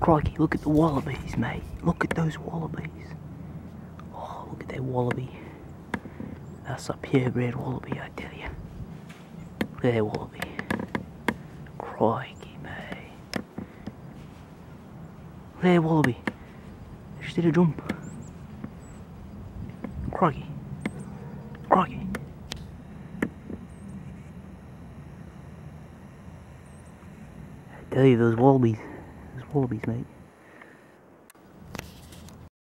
Crikey, look at the wallabies, mate. Look at those wallabies. Oh, look at that wallaby. That's a purebred wallaby, I tell you. Look at that wallaby. Crikey, mate. Look at that wallaby. Just did a jump. Crikey. Crikey. I tell you, those wallabies. All these, mate.